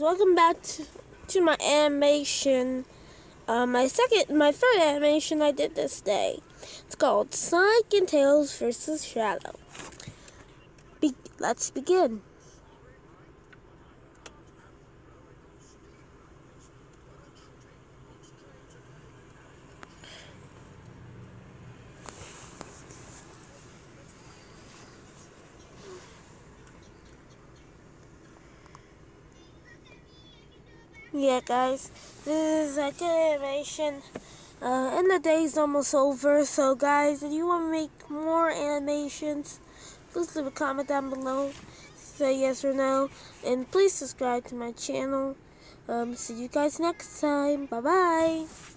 Welcome back to, to my animation. Uh, my second, my third animation I did this day. It's called Sonic and Tails versus Shadow. Be let's begin. Yeah guys this is a animation uh, and the day is almost over so guys if you want to make more animations please leave a comment down below say yes or no and please subscribe to my channel. Um, see you guys next time. Bye bye